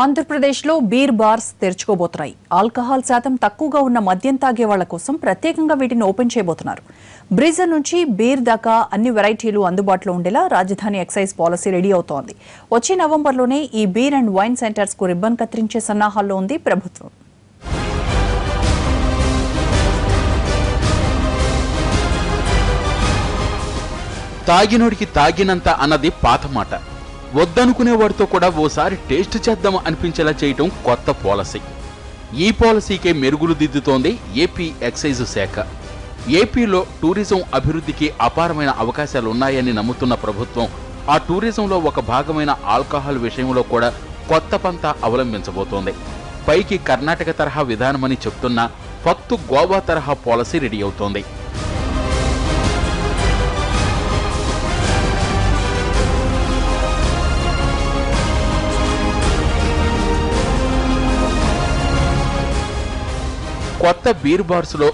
ఆంధ్రప్రదేశ్లో beer bars తెరుచుకోబోతున్నాయి. Alcohol శాతం తక్కువగా ఉన్న మద్యం తాగే వాళ్ళ కోసం ప్రత్యేకంగా వీటిని ఓపెన్ చేయబోతున్నారు. బ్రీజర్ నుంచి బీర్ దాకా అన్ని వెరైటీలు అందుబాటులో ఉండేలా రాజధాని ఎక్సైజ్ పాలసీ రెడీ అవుతోంది. వచ్చే నవంబర్లోనే ఈ బీర్ అండ్ వైన్ సెంటర్స్కు రిబ్బన్ కత్తిరించే సన్నాహాల్లో ఉంది ప్రభుత్వం. తాగినోడికి తాగినంత అన్నది పాత మాట. వద్దనుకునేవాడితో కూడా ఓసారి టేస్ట్ చేద్దాం అనిపించేలా చేయటం కొత్త పాలసీ. ఈ పాలసీకే మెరుగులు దిద్దుతోంది ఏపీ ఎక్సైజ్ శాఖ. ఏపీలో టూరిజం అభివృద్ధికి అపారమైన అవకాశాలు ఉన్నాయని నమ్ముతున్న ప్రభుత్వం ఆ టూరిజంలో ఒక భాగమైన ఆల్కహాల్ విషయంలో కూడా కొత్త పంత అవలంబించబోతోంది. పైకి కర్ణాటక తరహా విధానమని చెప్తున్న ఫక్తు గోవా తరహా పాలసీ రెడీ అవుతోంది. కొత్త బీర్ బార్స్లో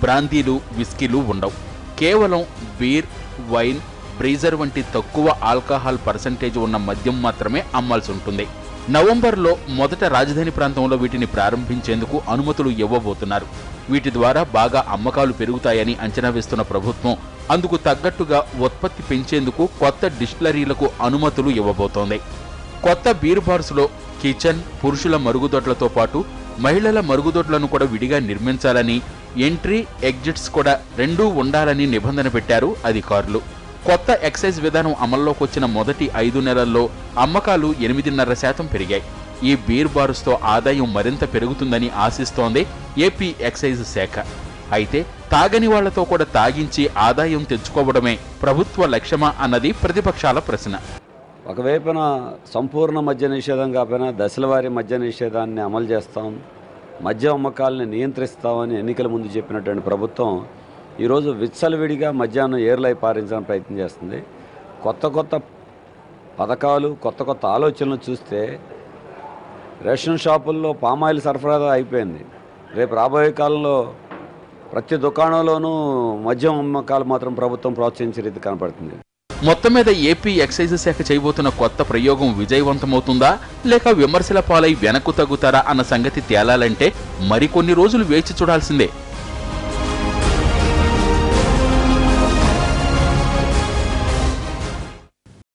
బ్రాందీలు విస్కీలు ఉండవు. కేవలం బీర్ వైన్ బ్రీజర్ వంటి తక్కువ ఆల్కహాల్ పర్సంటేజ్ ఉన్న మద్యం మాత్రమే అమ్మాల్సి ఉంటుంది నవంబర్లో మొదట రాజధాని ప్రాంతంలో వీటిని ప్రారంభించేందుకు అనుమతులు ఇవ్వబోతున్నారు. వీటి ద్వారా బాగా అమ్మకాలు పెరుగుతాయని అంచనా వేస్తున్న ప్రభుత్వం అందుకు తగ్గట్టుగా ఉత్పత్తి పెంచేందుకు కొత్త డిస్టిలరీలకు అనుమతులు ఇవ్వబోతోంది. కొత్త బీర్ బార్స్లో కిచెన్ పురుషుల మరుగుదొడ్లతో పాటు మహిళల మరుగుదొడ్లను కూడా విడిగా నిర్మించాలని ఎంట్రీ ఎగ్జిట్స్ కూడా రెండూ ఉండాలని నిబంధన పెట్టారు అధికారులు. కొత్త ఎక్సైజ్ విధానం అమల్లోకి వచ్చిన మొదటి ఐదు నెలల్లో అమ్మకాలు ఎనిమిదిన్నర శాతం పెరిగాయి. ఈ బీర్ బారుస్తో ఆదాయం మరింత పెరుగుతుందని ఆశిస్తోంది ఏపీ ఎక్సైజ్ శాఖ. అయితే తాగని వాళ్ళతో కూడా తాగించి ఆదాయం తెచ్చుకోవడమే ప్రభుత్వ లక్ష్యమా అన్నది ప్రతిపక్షాల ప్రశ్న. ఒకవైపున సంపూర్ణ మద్య నిషేధం కాకపోయినా దశలవారీ మద్య నిషేధాన్ని అమలు చేస్తాం మద్య అమ్మకాలని నియంత్రిస్తామని ఎన్నికల ముందు చెప్పినటువంటి ప్రభుత్వం ఈరోజు విచ్చలవిడిగా మద్యాన్ని ఏర్లై పారించడానికి ప్రయత్నం చేస్తుంది. కొత్త కొత్త పథకాలు కొత్త కొత్త ఆలోచనలు చూస్తే రేషన్ షాపుల్లో పామాయిల్ సరఫరా అయిపోయింది. రేపు రాబోయే కాలంలో ప్రతి దుకాణంలోనూ మద్యం అమ్మకాలు మాత్రం ప్రభుత్వం ప్రోత్సహించే రీతి కనపడుతుంది. మొత్తం మీద ఏపీ ఎక్సైజ్ శాఖ చేయబోతున్న కొత్త ప్రయోగం విజయవంతమవుతుందా? లేక విమర్శల పాలై వెనక్కు తగ్గుతారా అన్న సంగతి తేలాలంటే మరికొన్ని రోజులు వేచి చూడాల్సిందే.